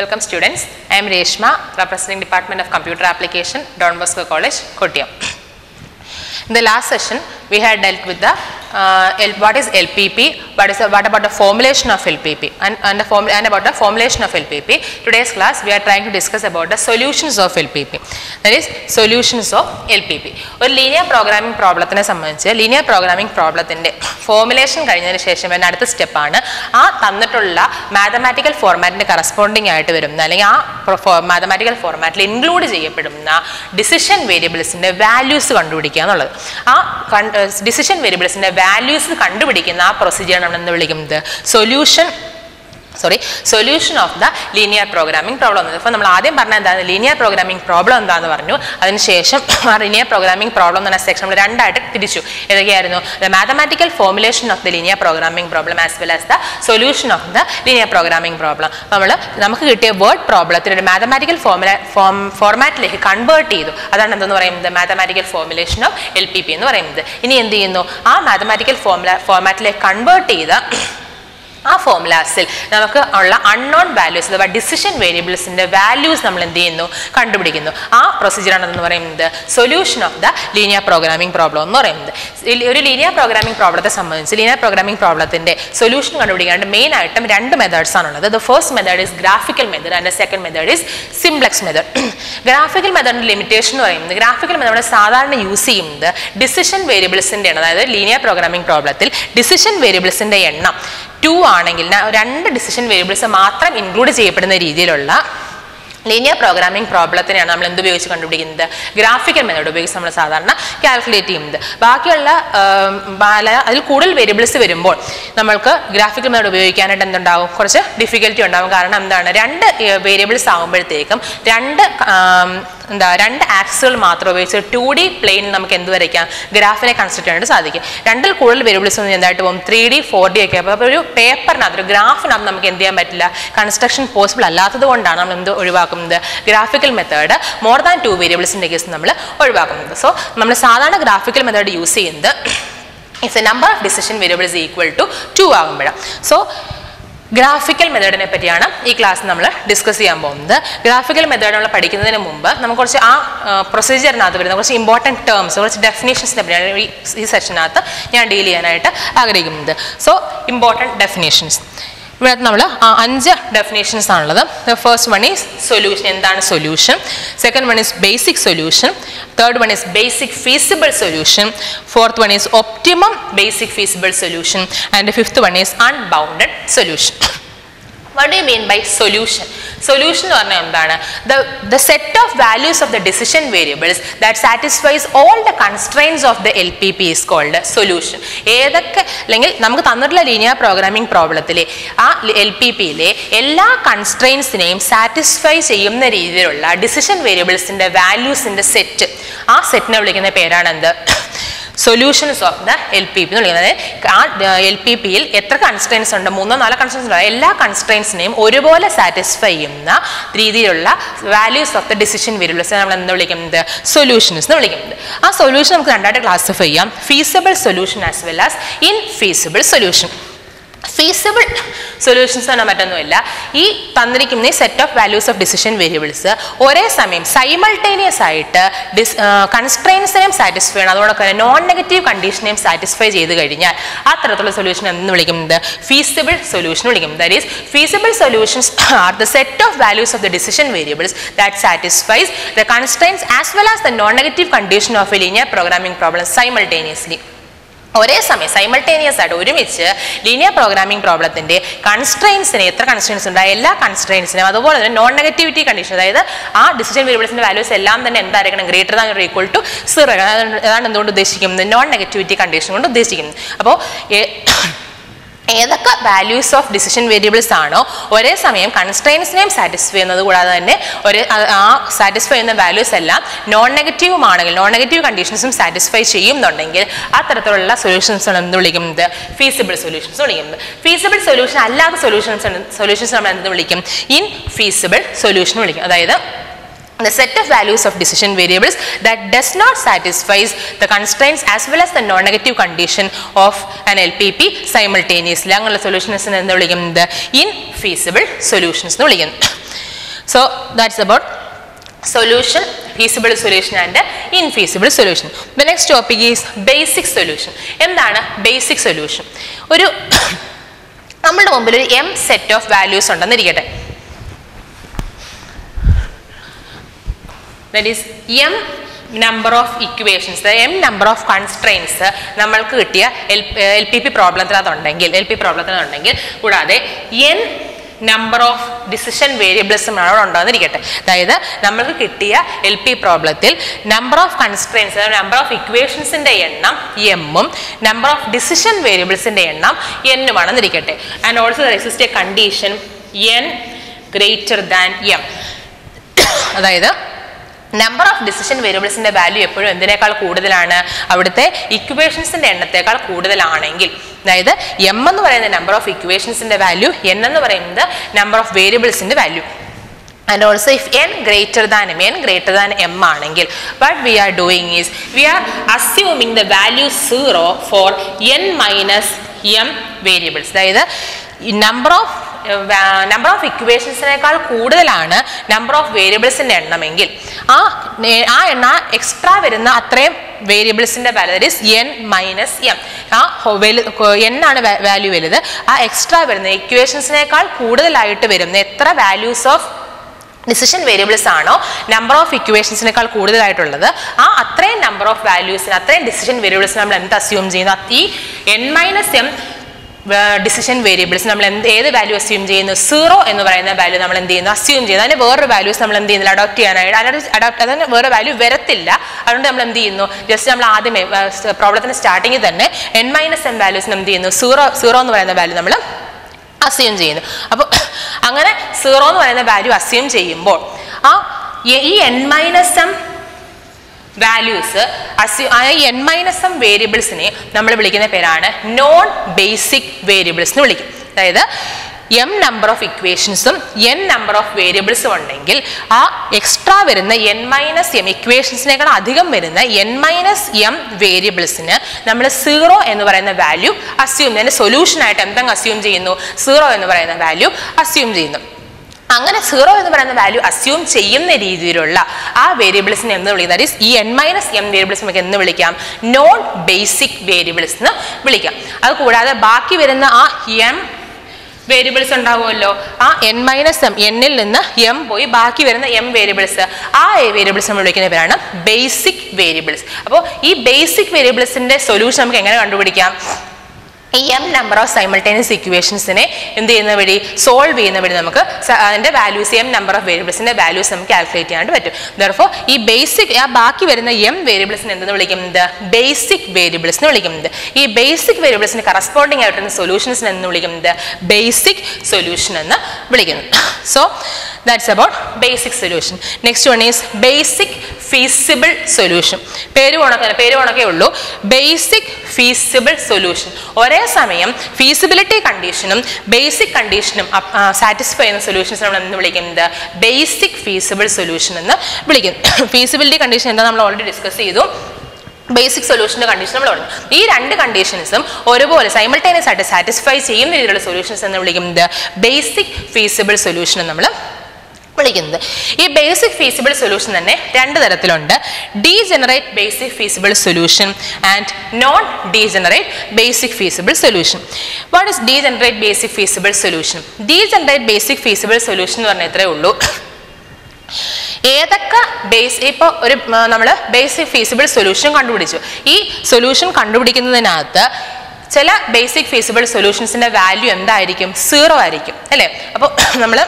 Welcome students. I am Reshma, representing Department of Computer Application, Don Bosco College, Kottayam. In the last session, we had dealt with the uh, what is LPP, what is what about the formulation of LPP, and, and, form, and about the formulation of LPP. Today's class, we are trying to discuss about the solutions of LPP. That is, solutions of LPP. ഒരു linear programming പ്രോബ്ലത്തിനെ സംബന്ധിച്ച് linear programming പ്രോബ്ലത്തിന്റെ formulation കഴിഞ്ഞതിന് ശേഷം വരുന്ന അടുത്ത സ്റ്റെപ്പാണ് ആ തന്നിട്ടുള്ള മാത്തമാറ്റിക്കൽ ഫോർമാറ്റിന്റെ കറസ്പോണ്ടിങ് ആയിട്ട് വരുന്ന അല്ലെങ്കിൽ ആ മാത്തമാറ്റിക്കൽ ഫോർമാറ്റിൽ ഇൻക്ലൂഡ് ചെയ്യപ്പെടുന്ന ഡിസിഷൻ വേരിയബിൾസിന്റെ വാല്യൂസ് കണ്ടുപിടിക്കുക എന്നുള്ളത് ആ ഡിസിഷൻ വേരിയബിൾസിന്റെ വാല്യൂസ് കണ്ടുപിടിക്കുന്ന ആ പ്രൊസീജിയർ നമ്മൾ എന്ന് വിളിക്കുന്നത്. Solution sorry solution of the linear programming problem എന്നത് അപ്പോൾ നമ്മൾ ആദ്യം പറഞ്ഞ എന്താണ്? ലീനിയർ പ്രോഗ്രാമിംഗ് പ്രോബ്ലം എന്താണെന്ന് പറഞ്ഞു. അതിനുശേഷം ആ ലീനിയർ പ്രോഗ്രാമിംഗ് പ്രോബ്ലം എന്ന സെക്ഷൻ നമ്മൾ രണ്ടായിട്ട് തിരിച്ചു. ഏതൊക്കെയായിരുന്നു? The mathematical formulation of the linear programming problem as well as the solution of the linear programming problem നമ്മൾ നമുക്ക് കിട്ടിയ വേർഡ് പ്രോബ്ലത്തിന് ഒരു മാത്തമാറ്റിക്കൽ ഫോർമുല ഫോം ഫോർമാറ്റിലേക്ക് കൺവേർട്ട് ചെയ്തു. അതാണ് എന്തെന്ന് പറയുന്നത്? Mathematical formulation of L P P എന്ന് പറയുന്നത്. ഇനി എന്ത് ചെയ്യുന്നു? ആ മാത്തമാറ്റിക്കൽ ഫോർമുല ഫോർമാറ്റിലേക്ക് കൺവേർട്ട് ചെയ്ത ആ ഫോർമുലാസിൽ നമുക്ക് ഉള്ള അൺനോൺ വാല്യൂസ് അഥവാ ഡിസിഷൻ വേരിയബിൾസിന്റെ വാല്യൂസ് നമ്മൾ എന്ത് ചെയ്യുന്നു? കണ്ടുപിടിക്കുന്നു. ആ പ്രൊസീജിയറാണ് എന്ന് പറയുന്നത് solution of the linear programming problem എന്ന് പറയുന്നത്. ഒരു ലീനിയർ പ്രോഗ്രാമിംഗ് പ്രോബ്ലത്തെ സംബന്ധിച്ച് ലീനിയർ പ്രോഗ്രാമിംഗ് പ്രോബ്ലത്തിന്റെ സൊല്യൂഷൻ കണ്ടുപിടിക്കാണ്ട് മെയിൻ ആയിട്ടും രണ്ട് മെത്തേഡ്സ് ആണുള്ളത്. The first method is graphical method and the second method is simplex method graphical മെത്തേഡിന്റെ limitation എന്ന് പറയുന്നത് ഗ്രാഫിക്കൽ മെത്തേഡ് സാധാരണ യൂസ് ചെയ്യുന്നത് ഡിസിഷൻ വേരിയബിൾസിന്റെ അതായത് ലീനിയർ പ്രോഗ്രാമിംഗ് പ്രോബ്ലത്തിൽ ഡിസിഷൻ വേരിയബിൾസിന്റെ എണ്ണം. ടു ആണെങ്കിൽ രണ്ട് ഡിസിഷൻ വേരിയബിൾസ് മാത്രം ഇൻക്ലൂഡ് ചെയ്യപ്പെടുന്ന രീതിയിലുള്ള ലീനിയർ പ്രോഗ്രാമിംഗ് പ്രോബ്ലത്തിനെയാണ് നമ്മൾ എന്ത് ഉപയോഗിച്ച് കണ്ടുപിടിക്കുന്നത്? ഗ്രാഫിക്കൽ മെത്തേഡ് ഉപയോഗിച്ച് നമ്മൾ സാധാരണ കാൽക്കുലേറ്റ് ചെയ്യുന്നത്. ബാക്കിയുള്ള അതിൽ കൂടുതൽ വേരിയബിൾസ് വരുമ്പോൾ നമ്മൾക്ക് ഗ്രാഫിക്കൽ മെത്തേഡ് ഉപയോഗിക്കാനായിട്ട് എന്തുണ്ടാവും? കുറച്ച് ഡിഫിക്കൽറ്റി ഉണ്ടാവും. കാരണം എന്താണ്? രണ്ട് വേരിയബിൾസ് ആകുമ്പോഴത്തേക്കും രണ്ട് എന്താ രണ്ട് ആക്സുകൾ മാത്രം ഉപയോഗിച്ച് ടു ഡി പ്ലെയിനിൽ നമുക്ക് എന്ത് വരയ്ക്കാം? ഗ്രാഫിനെ കൺസ്ട്രക്ട് ചെയ്യാനായിട്ട് സാധിക്കും. രണ്ടിൽ കൂടുതൽ വേരിയബിൾസ് ഒന്നും എന്തായിട്ട് പോകും? ത്രീ ഡി ഫോർ ഡി ഒക്കെ. അപ്പോൾ ഒരു പേപ്പറിനകത്ത് ഒരു ഗ്രാഫിനകത്ത് നമുക്ക് എന്ത് ചെയ്യാൻ പറ്റില്ല? കൺസ്ട്രക്ഷൻ പോസിബിൾ അല്ലാത്തത് കൊണ്ടാണ് നമ്മൾ എന്ത് ഒഴിവാക്കുന്നത്? Graphical method more than two വേരിയബിൾസിന്റെ case നമ്മൾ ഒഴിവാക്കുന്നത്. സോ നമ്മൾ സാധാരണ ഗ്രാഫിക്കൽ മെത്തേഡ് യൂസ് ചെയ്യുന്നത് it's a number of decision variables equal to two ആകുമ്പോഴാണ്. സോ ഗ്രാഫിക്കൽ മെത്തേഡിനെ പറ്റിയാണ് ഈ ക്ലാസ് നമ്മൾ ഡിസ്കസ് ചെയ്യാൻ പോകുന്നത്. ഗ്രാഫിക്കൽ മെത്തേഡ് നമ്മൾ പഠിക്കുന്നതിന് മുമ്പ് നമുക്ക് കുറച്ച് ആ പ്രൊസീജിയറിനകത്ത് വരുന്ന കുറച്ച് ഇമ്പോർട്ടന്റ് ടേംസ് കുറച്ച് ഡെഫിനേഷൻസിനെ പറ്റിയാണ് ഈ സെഷനകത്ത് ഞാൻ ഡീൽ ചെയ്യാനായിട്ട് ആഗ്രഹിക്കുന്നത്. സോ ഇമ്പോർട്ടന്റ് ഡെഫിനേഷൻസ് ഇവിടെ നമ്മൾ അഞ്ച് ഡെഫിനേഷൻസ് ആണുള്ളത്. ഫസ്റ്റ് വൺ ഈസ് സൊല്യൂഷൻ എന്താണ് solution second one is basic solution third one is basic feasible solution fourth one is optimum basic feasible solution and fifth one is unbounded solution what you mean by solution solution? എന്ന് പറഞ്ഞാൽ എന്താണ്? The the set of values of the decision variables that satisfies all the constraints of the L P P is called solution ഏതൊക്കെ അല്ലെങ്കിൽ നമുക്ക് തന്നിട്ടുള്ള linear programming പ്രോബ്ലത്തിലെ ആ L P പിയിലെ എല്ലാ കൺസ്ട്രെയിൻസിനെയും സാറ്റിസ്ഫൈ ചെയ്യുന്ന രീതിയിലുള്ള ഡിസിഷൻ വേരിയബിൾസിന്റെ വാല്യൂസിന്റെ സെറ്റ് ആ സെറ്റിനെ വിളിക്കുന്ന പേരാണ് എന്ത്? Solutions of the L P P എന്ന് വിളിക്കുന്നത്. ആ എൽ പി പിയിൽ എത്ര കൺസ്ട്രെയിൻസ് ഉണ്ട്? മൂന്നോ നാലോ കൺസ്ട്രെയിൻസ് ഉണ്ട്. എല്ലാ കൺസ്ട്രെയിൻസിനെയും ഒരുപോലെ സാറ്റിസ്ഫൈ ചെയ്യുന്ന രീതിയിലുള്ള values of the decision variables നമ്മൾ എന്ത് വിളിക്കുന്നത് സൊല്യൂഷൻസ് എന്ന് വിളിക്കുന്നത് ആ സൊല്യൂഷൻ നമുക്ക് രണ്ടായിട്ട് ക്ലാസിഫൈ ചെയ്യാം. Feasible solution as well as infeasible solution feasible solutions തന്നെ മറ്റൊന്നുമില്ല. ഈ തന്നിരിക്കുന്ന ഈ set of values of decision variables ഒരേ സമയം സൈമൾട്ടേനിയസ് ആയിട്ട് ഡിസ് കൺസ്ട്രെയിൻസിനെയും സാറ്റിസ്ഫൈ ചെയ്യണം. അതോടൊപ്പം തന്നെ നോൺ നെഗറ്റീവ് കണ്ടീഷനെയും സാറ്റിസ്ഫൈ ചെയ്ത് കഴിഞ്ഞാൽ ആ തരത്തിലുള്ള സൊല്യൂഷൻ എന്ന് വിളിക്കുന്നത് ഫീസിബിൾ സൊല്യൂഷൻ വിളിക്കുന്നത് that is feasible solutions are the set of values of the decision variables that satisfies the constraints as well as the non negative condition of a linear programming problem simultaneously ഒരേ സമയം simultaneous ആയിട്ട് ഒരുമിച്ച് linear programming പ്രോബ്ലത്തിന്റെ കൺസ്ട്രെയിൻസിനെ എത്ര constraints ഉണ്ട്? എല്ലാ കൺസ്ട്രെയിൻസിനും അതുപോലെ തന്നെ non negativity condition അതായത് ആ ഡിസിഷൻ വേരിയബിൾസിന്റെ വാല്യൂസ് എല്ലാം തന്നെ എന്തായിരിക്കണം? Greater than or equal to zero അതാണ് എന്തുകൊണ്ട് ഉദ്ദേശിക്കുന്നത്? നോൺ നെഗറ്റിവിറ്റി കണ്ടീഷൻ കൊണ്ട് ഉദ്ദേശിക്കുന്നത്. അപ്പോൾ ഏതൊക്കെ വാല്യൂസ് ഓഫ് ഡിസിഷൻ വേരിയബിൾസ് ആണോ ഒരേ സമയം കൺസ്ട്രെയിൻസിനെയും സാറ്റിസ്ഫൈ ചെയ്യുന്നത് കൂടാതെ തന്നെ ഒരു ആ സാറ്റിസ്ഫൈ ചെയ്യുന്ന വാല്യൂസ് എല്ലാം നോൺ നെഗറ്റീവും ആണെങ്കിൽ നോൺ നെഗറ്റീവ് കണ്ടീഷൻസും സാറ്റിസ്ഫൈ ചെയ്യുന്നുണ്ടെങ്കിൽ അത്തരത്തിലുള്ള തരത്തിലുള്ള ആണ് എന്ത് വിളിക്കുന്നത്? ഫീസിബിൾ സൊല്യൂഷൻസ് വിളിക്കുന്നത്. ഫീസിബിൾ സൊല്യൂഷൻ അല്ലാത്ത സൊല്യൂഷൻസ് സൊല്യൂഷൻസ് നമ്മൾ എന്ത് വിളിക്കും? ഇൻ ഫീസിബിൾ സൊല്യൂഷൻ വിളിക്കും. അതായത് the set of values of decision variables that does not satisfies the constraints as well as the non-negative condition of an LPP simultaneously അങ്ങനെയുള്ള സൊല്യൂഷൻസിനെ എന്താ വിളിക്കുന്നത് ഇൻഫീസിബിൾ സൊല്യൂഷൻസ് എന്ന് വിളിക്കുന്നത് so that's solution feasible solution and infeasible solution the next topic is basic solution എന്താണ് basic solution ഒരു നമ്മുടെ മുമ്പിൽ ഒരു എം സെറ്റ് ഓഫ് വാല്യൂസ് ഉണ്ടെന്നിരിക്കട്ടെ that is M number of equations M number of constraints നമ്മൾക്ക് കിട്ടിയ എൽ എൽ പി പി പ്രോബ്ലത്തിനകത്തുണ്ടെങ്കിൽ L P പ്രോബ്ലത്തിനകത്തുണ്ടെങ്കിൽ കൂടാതെ എൻ നമ്പർ ഓഫ് ഡിസിഷൻ വേരിയബിൾസും അവിടെ ഉണ്ടാകുന്നിരിക്കട്ടെ അതായത് നമ്മൾക്ക് കിട്ടിയ എൽ പി പ്രോബ്ലത്തിൽ നമ്പർ ഓഫ് കൺസ്ട്രെയിൻസ് അതായത് നമ്പർ ഓഫ് ഇക്വേഷൻസിന്റെ എണ്ണം എമ്മും നമ്പർ ഓഫ് ഡിസിഷൻ വേരിയബിൾസിന്റെ എണ്ണം എന്നുമാണെന്നിരിക്കട്ടെ and also resist a condition N greater than M അതായത് നമ്പർ ഓഫ് ഡിസിഷൻ വേരിയബിൾസിന്റെ വാല്യൂ എപ്പോഴും എന്തിനേക്കാൾ കൂടുതലാണ്? അവിടുത്തെ ഇക്വേഷൻസിന്റെ എണ്ണത്തേക്കാൾ കൂടുതലാണെങ്കിൽ. അതായത് എം എന്ന് പറയുന്ന നമ്പർ ഓഫ് ഇക്വേഷൻസിന്റെ വാല്യൂ എൻ എന്ന് പറയുന്നത് number of വേരിയബിൾസിന്റെ value and also if N greater than M N greater than M ആണെങ്കിൽ what we are doing is we are assuming the value zero for N minus M variables അതായത് number of number of ഇക്വേഷൻസിനേക്കാൾ കൂടുതലാണ് number of വേരിയബിൾസിന്റെ എണ്ണമെങ്കിൽ. ആ ആ എണ്ണ extra വരുന്ന അത്രയും വേരിയബിൾസിന്റെ value is N minus M ആ വലു എൻ ആണ് വാല്യൂ വലുത്. ആ എക്സ്ട്രാ വരുന്ന ഇക്വേഷൻസിനേക്കാൾ കൂടുതലായിട്ട് വരുന്ന എത്ര വാല്യൂസ് ഓഫ് ഡിസിഷൻ വേരിയബിൾസ് ആണോ നമ്പർ ഓഫ് ഇക്വേഷൻസിനേക്കാൾ കൂടുതലായിട്ടുള്ളത്? ആ അത്രയും നമ്പർ ഓഫ് വാല്യൂസിന് അത്രയും ഡിസിഷൻ വേരിയബിൾസിന് നമ്മൾ എന്ത് അസ്യൂം ചെയ്യുന്നു? ഈ n minus m decision variables നമ്മൾ എന്ത് ഏത് വാല്യൂ അസ്യൂം ചെയ്യുന്നു? സീറോ എന്ന് പറയുന്ന വാല്യൂ നമ്മൾ എന്ത് ചെയ്യുന്നു? അസ്യൂം ചെയ്യുന്നു. അതിന് വേറൊരു വാല്യൂസ് നമ്മൾ എന്ത് ചെയ്യുന്നില്ല? അഡോപ്റ്റ് ചെയ്യാനായിട്ട്. അഡോപ്റ്റ് അതിന് വേറെ വാല്യൂ വരത്തില്ല. അതുകൊണ്ട് നമ്മൾ എന്ത് ചെയ്യുന്നു? ജസ്റ്റ് നമ്മൾ ആദ്യമേ പ്രോബ്ലത്തിന് സ്റ്റാർട്ടിങ്ങിൽ തന്നെ എൻ മൈനസ് എൻ വാല്യൂസിന് എന്ത് ചെയ്യുന്നു? സീറോ സീറോ എന്ന് പറയുന്ന വാല്യൂ നമ്മൾ അസ്യൂം ചെയ്യുന്നു. അപ്പോൾ അങ്ങനെ സീറോ എന്ന് പറയുന്ന വാല്യൂ അസ്യൂം ചെയ്യുമ്പോൾ ആ ഈ n minus m values n minus m വേരിയബിൾസിനെ നമ്മൾ വിളിക്കുന്ന പേരാണ് നോൺ ബേസിക് വേരിയബിൾസ് എന്ന് വിളിക്കും. അതായത് എം നമ്പർ ഓഫ് ഇക്വേഷൻസും എൻ നമ്പർ ഓഫ് വേരിയബിൾസും ഉണ്ടെങ്കിൽ ആ എക്സ്ട്രാ വരുന്ന എൻ മൈനസ് എം ഇക്വേഷൻസിനേക്കാൾ അധികം വരുന്ന എൻ മൈനസ് എം വേരിയബിൾസിന് നമ്മൾ സീറോ എന്ന് പറയുന്ന വാല്യൂ അസ്യൂം അതിന്റെ സൊല്യൂഷനായിട്ട് എന്തെങ്കിലും അസ്യൂം ചെയ്യുന്നു? സീറോ എന്ന് പറയുന്ന വാല്യൂ അസ്യൂം ചെയ്യുന്നു. അങ്ങനെ സീറോ എന്ന് പറയുന്ന വാല്യൂ അസ്യൂം ചെയ്യുന്ന രീതിയിലുള്ള ആ വേരിയബിൾസിനെ എന്ന് വിളിക്കാം? ദാറ്റ് ഈ എൻ മൈനസ് എം വേരിയബിൾസ് നമുക്ക് എന്ന് വിളിക്കാം? നോൺ ബേസിക് വേരിയബിൾസ് എന്ന് വിളിക്കാം. അത് കൂടാതെ ബാക്കി വരുന്ന ആ എം വേരിയബിൾസ് ഉണ്ടാവുമല്ലോ. ആ എൻ മൈനസ് എം എന്നിൽ നിന്ന് എം പോയി ബാക്കി വരുന്ന എം വേരിയബിൾസ് ആ വേരിയബിൾസ് നമ്മൾ വിളിക്കുന്ന പേരാണ് ബേസിക് വേരിയബിൾസ് അപ്പോൾ ഈ ബേസിക് വേരിയബിൾസിന്റെ സൊല്യൂഷൻ നമുക്ക് എങ്ങനെ കണ്ടുപിടിക്കാം? ഈ എം നമ്പർ ഓഫ് സൈമിൾട്ടേനിയസ് ഇക്വേഷൻസിനെ എന്ത് ചെയ്യുന്ന വഴി? സോൾവ് ചെയ്യുന്ന വഴി നമുക്ക് അതിന്റെ വാല്യൂസ് എം നമ്പർ ഓഫ് വേരിയബിൾസിന്റെ വാല്യൂസ് നമുക്ക് കാൽക്കുലേറ്റ് ചെയ്യാനായിട്ട് പറ്റും. ദർഫോ ഈ ബേസിക് ആ ബാക്കി വരുന്ന എം വേരിയബിൾസിന് എന്തെന്ന് വിളിക്കുന്നത് ബേസിക് വേരിയബിൾസ് എന്ന് വിളിക്കുന്നത് ഈ ബേസിക് വേരിയബിൾസിന് കറസ്പോണ്ടിങ് ആയിട്ടുള്ള സൊല്യൂഷൻസിന് എന്ന് വിളിക്കുന്നത് ബേസിക് സൊല്യൂഷൻ എന്ന് വിളിക്കുന്നു. So that's about basic solution next one is basic feasible solution പേര് കണക്കെ പേര് കണക്കേ ഉള്ളൂ. ബേസിക് ഫീസിബിൾ സൊല്യൂഷൻ ഒരേ സമയം ഫീസിബിലിറ്റി കണ്ടീഷനും ബേസിക് കണ്ടീഷനും സാറ്റിസ്ഫൈ ചെയ്യുന്ന സൊല്യൂഷൻസ് നമ്മൾ എന്ന് വിളിക്കുന്നത്? ബേസിക് ഫീസിബിൾ സൊല്യൂഷൻ എന്ന് വിളിക്കുന്നു. ഫീസിബിലിറ്റി കണ്ടീഷൻ എന്താ നമ്മൾ ഓൾറെഡി ഡിസ്കസ് ചെയ്തു. ബേസിക് സൊല്യൂഷന്റെ കണ്ടീഷൻ നമ്മൾ പറഞ്ഞു. ഈ രണ്ട് കണ്ടീഷൻസും ഒരുപോലെ സൈമൾട്ടേനിയസ് ആയിട്ട് സാറ്റിസ്ഫൈ ചെയ്യുന്ന രീതിയിലുള്ള സൊല്യൂഷൻസ് എന്ന് വിളിക്കുന്നത്? ബേസിക് ഫീസിബിൾ സൊല്യൂഷൻ നമ്മൾ വിളിക്കുന്നത്. ഈ ബേസിക് ഫീസിബിൾ സൊല്യൂഷൻ തന്നെ രണ്ട് തരത്തിലുണ്ട്. Degenerate basic feasible solution and non degenerate basic feasible solution what is degenerate basic feasible solution degenerate basic feasible solution എന്ന് പറഞ്ഞാൽ ഇത്രയേ ഉള്ളൂ. ഏതൊക്കെ ബേസ് ഇപ്പോൾ ഒരു നമ്മൾ ബേസിക് ഫീസിബിൾ സൊല്യൂഷൻ കണ്ടുപിടിച്ചു. ഈ സൊല്യൂഷൻ കണ്ടുപിടിക്കുന്നതിനകത്ത് ചില ബേസിക് ഫീസിബിൾ സൊല്യൂഷൻസിന്റെ വാല്യൂ എന്തായിരിക്കും? സീറോ ആയിരിക്കും. അല്ലേ? അപ്പോൾ നമ്മൾ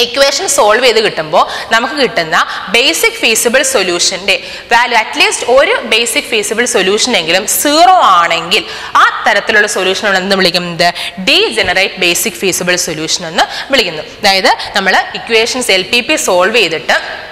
ഇക്വേഷൻ സോൾവ് ചെയ്ത് കിട്ടുമ്പോൾ നമുക്ക് കിട്ടുന്ന ബേസിക് ഫീസിബിൾ സൊല്യൂഷന്റെ വാല്യൂ അറ്റ്ലീസ്റ്റ് ഒരു ബേസിക് ഫീസിബിൾ സൊല്യൂഷൻ എങ്കിലും സീറോ ആണെങ്കിൽ ആ തരത്തിലുള്ള സൊല്യൂഷൻ നമ്മൾ എന്ത് വിളിക്കുന്നത് degenerate basic feasible solution എന്ന് വിളിക്കുന്നു. അതായത് നമ്മൾ ഇക്വേഷൻസ് എൽ സോൾവ് ചെയ്തിട്ട്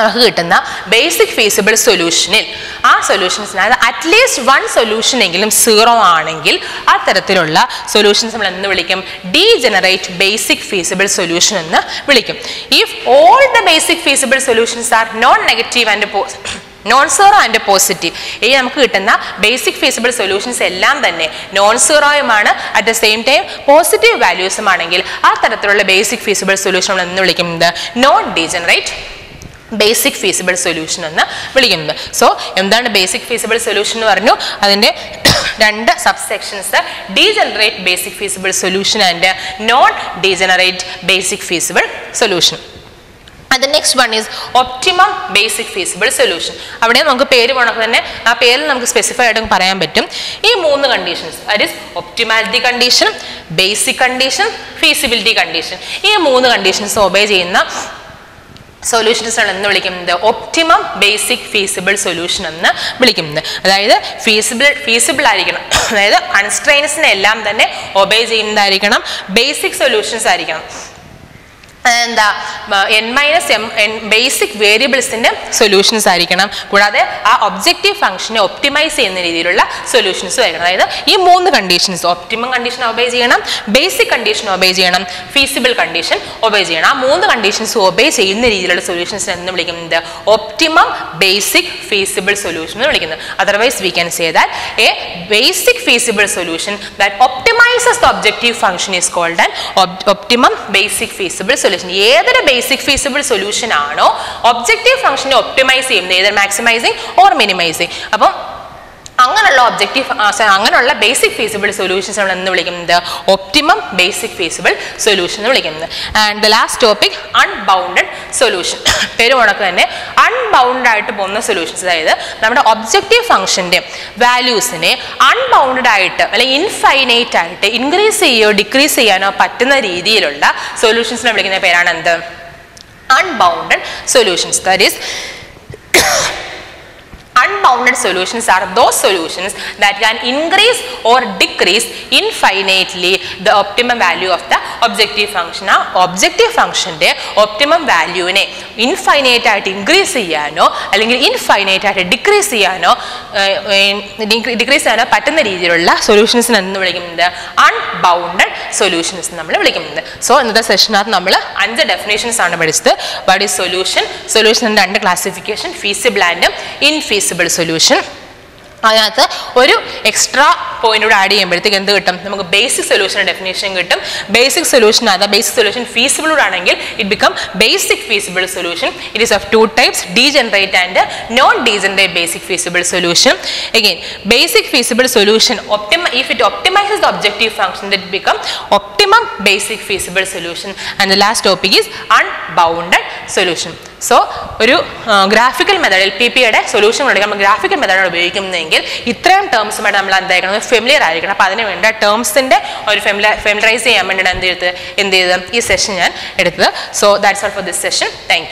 നമുക്ക് കിട്ടുന്ന ബേസിക് ഫീസിബിൾ സൊല്യൂഷനിൽ ആ സൊല്യൂഷൻസിനകത്ത് അറ്റ്ലീസ്റ്റ് വൺ സൊല്യൂഷൻ എങ്കിലും സീറോ ആണെങ്കിൽ ആ തരത്തിലുള്ള സൊല്യൂഷൻസ് നമ്മൾ എന്ന് വിളിക്കും? Degenerate basic feasible solution എന്ന് വിളിക്കും. If all the basic feasible solutions are non negative and non zero and positive ഈ നമുക്ക് കിട്ടുന്ന ബേസിക് ഫീസിബിൾ സൊല്യൂഷൻസ് എല്ലാം തന്നെ non സീറോയുമാണ് at the same time positive വാല്യൂസും ആണെങ്കിൽ ആ തരത്തിലുള്ള ബേസിക് ഫീസിബിൾ സൊല്യൂഷൻ എന്ന് വിളിക്കുന്നത് non degenerate basic feasible solution എന്ന് വിളിക്കുന്നത്. സോ എന്താണ് ബേസിക് ഫീസിബിൾ സൊല്യൂഷൻ എന്ന് പറഞ്ഞു? അതിന്റെ രണ്ട് sub subsections degenerate basic feasible solution and non degenerate basic feasible solution അത് next one is optimum basic feasible solution അവിടെ നമുക്ക് പേര് പോണപ്പോൾ തന്നെ ആ പേരിൽ നമുക്ക് സ്പെസിഫൈ ആയിട്ട് പറയാൻ പറ്റും. ഈ മൂന്ന് conditions that is optimality condition basic condition feasibility condition ഈ മൂന്ന് കണ്ടീഷൻസ് ഒബേ ചെയ്യുന്ന സൊല്യൂഷൻസ് ആണ് എന്ന് വിളിക്കുന്നത്. ഒപ്റ്റിമം ബേസിക് ഫീസിബിൾ സൊല്യൂഷൻ എന്ന് വിളിക്കുന്നത്. അതായത് ഫീസിബിൾ ഫീസിബിൾ ആയിരിക്കണം. അതായത് കൺസ്ട്രെയിൻസിനെ എല്ലാം തന്നെ ഒബേ ചെയ്യുന്നതായിരിക്കണം. ബേസിക് സൊല്യൂഷൻസ് ആയിരിക്കണം. എന്താ n minus m n basic വേരിയബിൾസിന്റെ solutions ആയിരിക്കണം. കൂടാതെ ആ ഒബ്ജക്റ്റീവ് ഫംഗ്ഷനെ ഒപ്റ്റിമൈസ് ചെയ്യുന്ന രീതിയിലുള്ള സൊല്യൂഷൻസ് ആയിരിക്കണം അതായത് ഈ മൂന്ന് കണ്ടീഷൻസ് ഒപ്റ്റിമം കണ്ടീഷൻ ഒബേ ചെയ്യണം ബേസിക് കണ്ടീഷൻ ഒബേ ചെയ്യണം ഫീസിബിൾ കണ്ടീഷൻ ഒബേ ചെയ്യണം. ആ മൂന്ന് കണ്ടീഷൻസ് ഒബേ ചെയ്യുന്ന രീതിയിലുള്ള സൊല്യൂഷൻസ് എന്ന് വിളിക്കുന്നത് ഒപ്റ്റിമം ബേസിക് ഫീസിബിൾ സൊല്യൂഷൻ എന്ന് വിളിക്കുന്നത്. Otherwise we can say that a basic feasible solution that optimizes the objective function is called and optimum basic feasible solution ഏതൊരു ബേസിക് ഫീസിബിൾ സൊല്യൂഷൻ ആണോ objective ഫംഗ്ഷനെ optimise ചെയ്യുന്നത് ഏതൊരു maximising or minimising അപ്പം അങ്ങനെയുള്ള objective അങ്ങനെയുള്ള ബേസിക് ഫീസിബിൾ സൊല്യൂഷൻസ് നമ്മൾ എന്ന് വിളിക്കുന്നത്. ഒപ്റ്റിമം ബേസിക് ഫീസിബിൾ സൊല്യൂഷൻ എന്ന് വിളിക്കുന്നത്. And the last topic unbounded solution പേര് കണക്ക് തന്നെ. അൺബൗണ്ടഡ് ആയിട്ട് പോകുന്ന സൊല്യൂഷൻസ് അതായത് നമ്മുടെ ഒബ്ജക്റ്റീവ് ഫംഗ്ഷന്റെ വാല്യൂസിനെ അൺബൗണ്ടഡ് ആയിട്ട് അല്ലെങ്കിൽ ഇൻഫൈനൈറ്റ് ആയിട്ട് ഇൻക്രീസ് ചെയ്യോ ഡിക്രീസ് ചെയ്യാനോ പറ്റുന്ന രീതിയിലുള്ള സൊല്യൂഷൻസിനെ വിളിക്കുന്ന പേരാണ് എന്ത്? Unbounded solutions that is unbounded solutions are those solutions that can increase or decrease infinitely the optimum value of the objective function ആ ഒബ്ജക്റ്റീവ് ഫംഗ്ഷന്റെ ഒപ്റ്റിമം വാല്യൂവിനെ ഇൻഫൈനൈറ്റ് ആയിട്ട് ഇൻക്രീസ് ചെയ്യാനോ അല്ലെങ്കിൽ ഇൻഫൈനൈറ്റ് ആയിട്ട് ഡിക്രീസ് ചെയ്യാനോ ഡിക്രീസ് ചെയ്യാനോ പറ്റുന്ന രീതിയിലുള്ള സൊല്യൂഷൻസിന് എന്ന് വിളിക്കുന്നത് അൺബൗണ്ടഡ് സൊല്യൂഷൻസ് നമ്മൾ വിളിക്കുന്നത് സോ ഇന്നത്തെ സെഷനകത്ത് നമ്മൾ അഞ്ച് ഡെഫിനേഷൻസ് ആണ് പഠിച്ചത്. വാട്ട് ഈസ് സൊല്യൂഷൻ സൊല്യൂഷൻ രണ്ട് classification feasible and infeasible solution അതിനകത്ത് ഒരു എക്സ്ട്രാ പോയിന്റ് കൂടെ ആഡ് ചെയ്യുമ്പോഴത്തേക്ക് എന്ത് കിട്ടും? നമുക്ക് ബേസിക് സൊല്യൂഷൻ ഡെഫിനേഷൻ കിട്ടും. ബേസിക് സൊല്യൂഷൻ അത് ബേസിക് സൊല്യൂഷൻ ഫീസിബിൾ ആണെങ്കിൽ it become basic feasible solution it is of two types degenerate and non degenerate basic feasible solution again basic feasible solution optima if it optimizes objective function that become optimum basic feasible solution and the last topic is unbounded solution so ഒരു graphical മെത്തേഡിൽ P പിയുടെ solution ഉണ്ടെങ്കിൽ നമ്മൾ graphical മെത്തേഡാണ് ഉപയോഗിക്കുന്നതെങ്കിൽ ഇത്രയും ടേംസുമായിട്ട് നമ്മൾ എന്തായിരിക്കണം ഫെമിലിയർ ആയിരിക്കണം. അപ്പോൾ അതിന് വേണ്ട ടേംസിന്റെ ഒരു ഫെമിലി ഫെമിലറൈസ് ചെയ്യാൻ വേണ്ടിയിട്ട് എന്ത് ചെയ്തത്? എന്ത് ചെയ്തത്? ഈ സെഷൻ ഞാൻ എടുത്തത്. So that's all for this session thank